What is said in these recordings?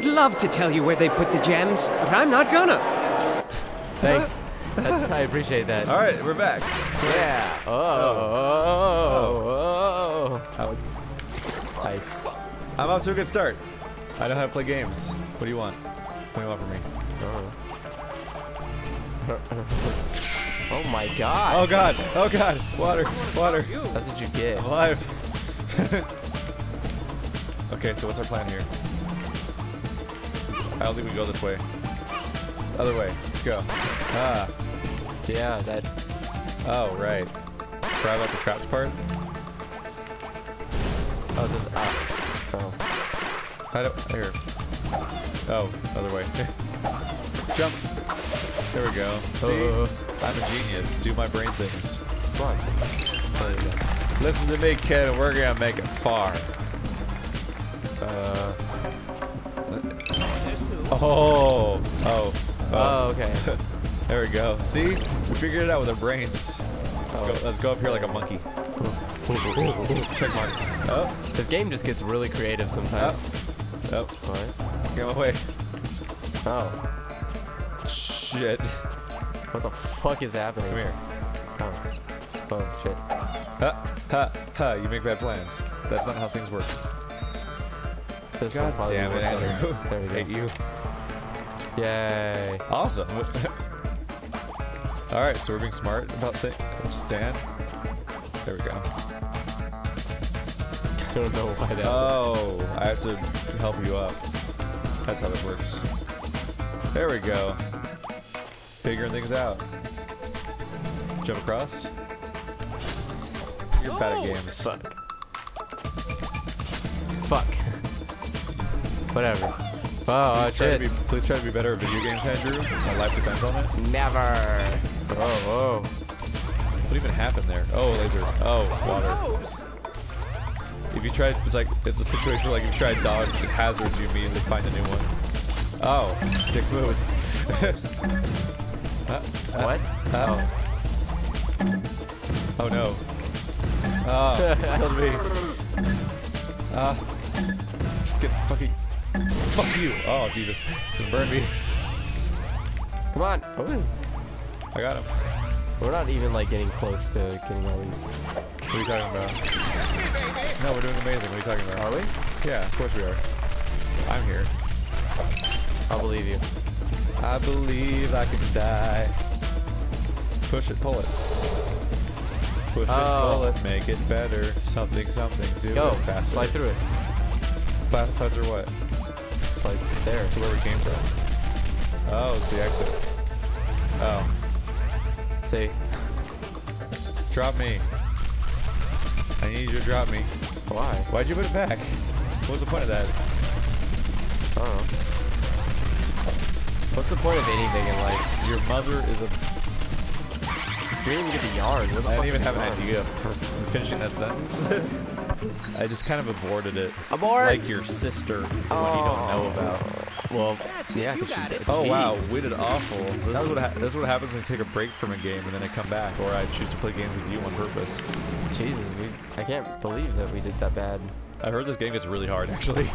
would love to tell you where they put the gems, but I'm not gonna. Thanks. That's I appreciate that. All right, we're back. Yeah. Oh. Oh. Oh, Nice. I'm off to a good start. I know how to play games. What do you want? What do you want from me? Oh my god. Oh god! Oh god! Water! Water! That's what you get. I'm alive! okay, so what's our plan here? I don't think we go this way. Other way. Let's go. Ah. Yeah, that. Oh, right. Forgot about the traps part? Oh, this. Ah. Oh. How do... Here. Oh, other way. Jump! There we go. See? Uh. I'm a genius. Do my brain things. Come on. There you go. Listen to me, kid, and we're gonna make it far. Uh. Oh, oh! Oh. Oh, okay. There we go. See? We figured it out with our brains. Let's, go, let's go up here like a monkey. Check mark. Oh, This game just gets really creative sometimes. oh. oh. What? Get away. Oh. Shit. What the fuck is happening? Come here. Oh. Oh shit. Ha, ha, ha. You make bad plans. That's not how things work. This God probably damn it. Andrew. There we go. Hate you. Yay. Awesome. Alright, so we're being smart about things. Stand. There we go. I don't know why that. Oh, I have to help you up. That's how that works. There we go. Figuring things out. Jump across. You're bad at oh, games. Fuck. Fuck. Whatever. Oh, Please try, to be, please try to be better at video games, Andrew. My life depends on it. Never. Oh, oh. What even happened there? Oh, laser. Oh, water. If you try, it's like it's a situation where like if you try to dodge hazards, you immediately find a new one. Oh, dick move. Uh, uh, What? uh, oh no. Oh, killed me. Ah, just get fucking. Fuck you. Oh Jesus, just burn me. Come on. Oh. I got him. We're not even like getting close to getting all these. What are you talking about? No, we're doing amazing. What are you talking about? Are we? Yeah, of course we are. I'm here. I'll believe you. I believe I can die. Push it, pull it. Push Oh. it, pull oh. it, make it better. Something, something, do Go. it faster. Fly through it. Fly, fly through what? Like there. To where we came from. Oh, it's the exit. Oh. See. Drop me. I need you to drop me. Why? Why'd you put it back? What was the point of that? I don't know. What's the point of anything in life? Your mother is a. You didn't even get the yarn. Where the I fuck didn't even have the an idea for finishing that sentence. I just kind of aborted it. Abort! Like your sister, the one you don't know oh. about. Well, yeah, 'cause she did. Oh wow, we did awful. This is what ha- this is what happens when you take a break from a game and then I come back, or I choose to play games with you on purpose. Jesus, we, I can't believe that we did that bad. I heard this game gets really hard, actually.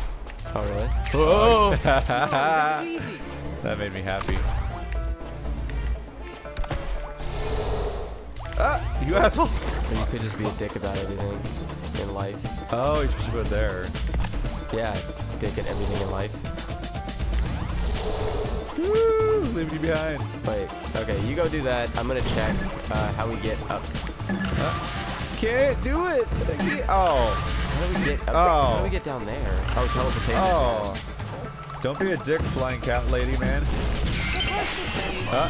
Oh, really? Oh! that made me happy. Ah, you asshole! Or you could just be a dick about everything in life. Oh, you're supposed to put it there. Yeah, dick at everything in life. Woo, leaving you behind. Wait, okay, you go do that. I'm gonna check uh, how we get up. Can't do it. Oh, How do we get up? Oh. How do we get down there? Oh, teleportation. oh. Don't be a dick, flying cat lady, man. Huh?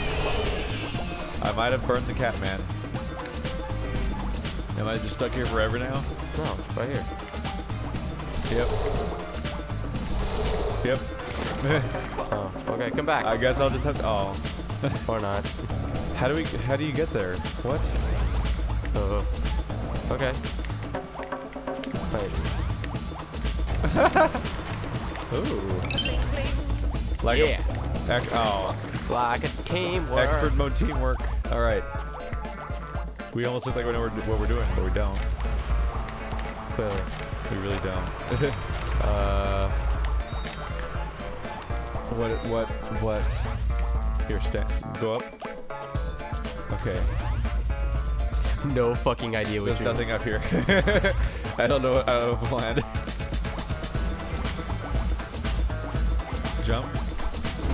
I might have burned the cat man. Am I just stuck here forever now? No, right here. Yep. Yep. Oh, okay, come back. I guess I'll just have to. Oh. or not. How do we? How do you get there? What? Oh. Okay. Wait. Ooh. Like yeah. A, oh. Like a teamwork. Expert mode teamwork. All right. We almost look like we know what we're- what we're doing, but we don't. Clearly. We really don't. Uh. What? What? What? Here, stand. Go up. Okay. No fucking idea what There's you're nothing up here. I don't know. I don't know if I'll land. Jump.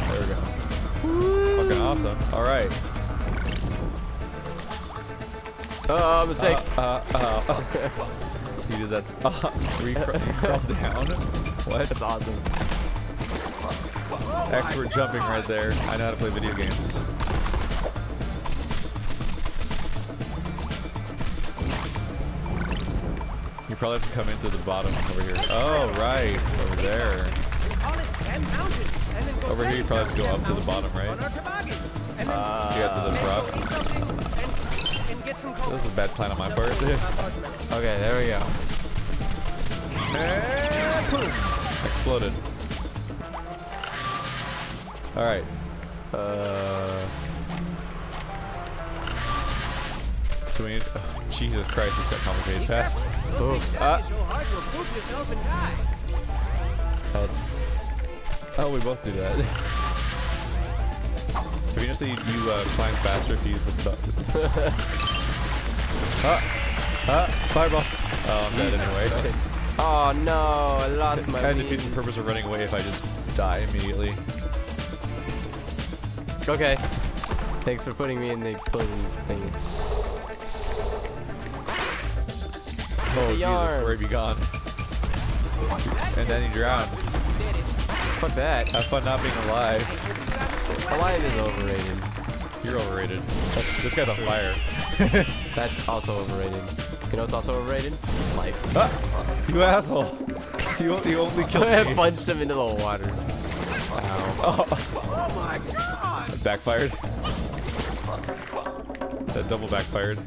There we go. Fucking awesome. All right. Oh, mistake. Uh, uh, uh. you did that. Uh, three cr- you crawled down. What? That's awesome. Expert jumping right there. I know how to play video games. You probably have to come in through the bottom over here. Oh, right. Over there. Call it Jam Mountain. And then go Over here, you probably have to go up to the bottom, right? Toboggan. You got to the then rock. go eat something and, and get some coke. This is a bad plan on my part. Okay, there we go. And. Exploded. All right. Uh, So we need. Oh, Jesus Christ, this got complicated fast. oh, Ah. so hard you'll poop yourself and die. that's. Oh, we both do that. Have you noticed that you, you uh, climb faster if you use the button? ah! Ah! Fireball! Oh, I'm dead anyway. Oh no, I lost my. Kind of defeats the purpose of running away if I just die immediately. Okay. Thanks for putting me in the exploding thing. Oh, Jesus, yarn. where have you gone? And then you drown. Fuck that. Have fun not being alive. Alive is overrated. You're overrated. this guy's on fire. That's also overrated. You know what's also overrated? Life. Ah! You asshole! You, you only killed I me. punched him into the water. Ow. Oh my god! Backfired. That double backfired.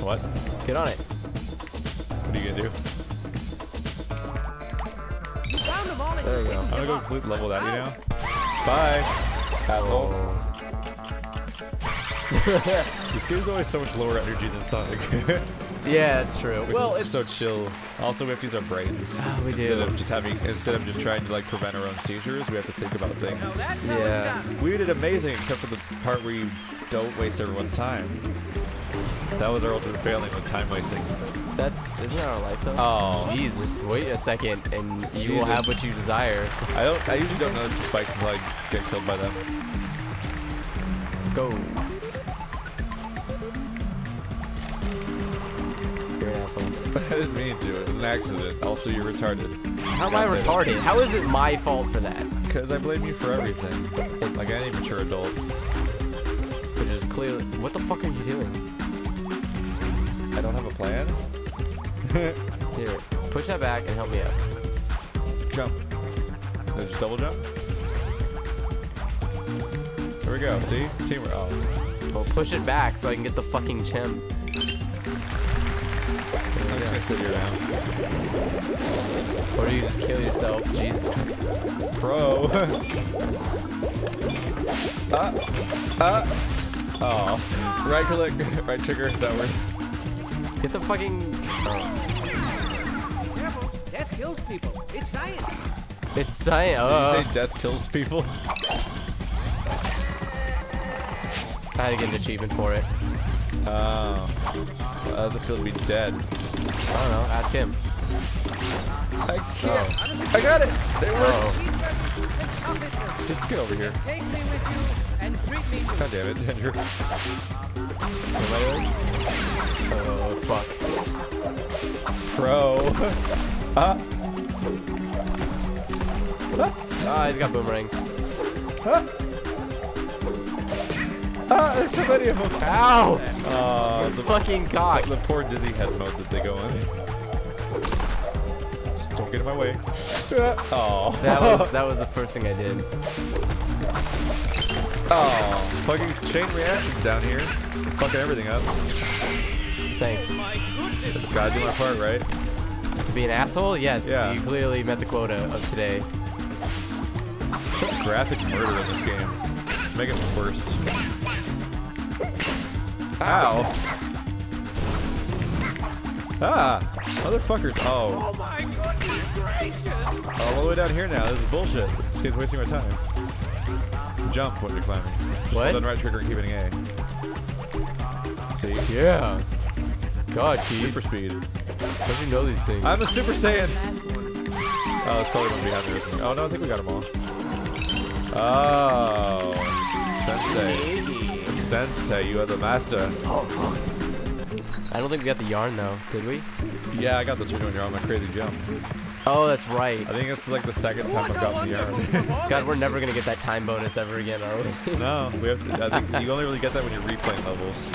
What? Get on it. What are you gonna do? You found them all There you we go. I'm gonna go up. complete level that you now. Bye! Asshole. Oh. Oh. This game's always so much lower energy than Sonic. Yeah, that's true. Well, is it's so chill. Also, we have to use our brains. Ah, we instead do. Of just having, instead of just trying to like prevent our own seizures, we have to think about things. that's how Yeah. We did amazing, except for the part where you don't waste everyone's time. That was our ultimate failing, was time wasting. that's isn't that our life though? Oh. Jesus! Wait a second, and you will have what you desire. I don't. I usually don't notice the spikes until I get killed by them. Go. I didn't mean to. It was an accident. Also, you're retarded. How am I retarded? How is it my fault for that? Because I blame you for everything. It's Like any mature adult. which is clearly. What the fuck are you doing? I don't have a plan. Here, push that back and help me out. Jump. No, just double jump. There we go. See? Teamwork. Oh. Well, push it back so I can get the fucking gem. I'm just sit here now. Or do you just kill yourself? Jesus Christ. Pro. ah. Ah. Oh. Right click. Right trigger. That works. Get the fucking. Careful, death kills people. It's science. It's science. Did Uh, you say death kills people? I had to get an achievement for it. Oh. How does it feel to be dead? I don't know. Ask him. I can't. I got it. They worked. Oh. Just get over here. Take me with you and treat me God damn it, Andrew. Am I doing? Oh fuck. Pro. ah. Ah, he's got boomerangs. Ah. Ah, there's so many of them. Ow! Oh, the, fucking cock. the poor dizzy head mode that they go in. Just don't get in my way. Oh. That was that was the first thing I did. Oh. Fucking chain reactions down here. Fucking everything up. Thanks. Gotta do my part, right? To be an asshole? Yes. Yeah. You clearly met the quota of today. Such graphic murder in this game. It's making it worse. Ow. Ah! Motherfuckers. Oh. Oh my goodness Animation? Oh, all the way down here now. This is bullshit. This game's wasting my time. Jump when you're climbing. What? Hold down right trigger and keep hitting A. See? Yeah. God, Keith. Super speed. Don't you know these things? I'm a Super Saiyan. Last one. Oh, it's probably one behind there, isn't it? Oh, no, I think we got them all. Oh. Sensei. Sensei, you are the master. I don't think we got the yarn though, did we? Yeah, I got the doing your own, my crazy jump. Oh, that's right. I think it's like the second time I've gotten the yarn. God, we're never gonna get that time bonus ever again, are we? no, we have to, I think you only really get that when you're replaying levels.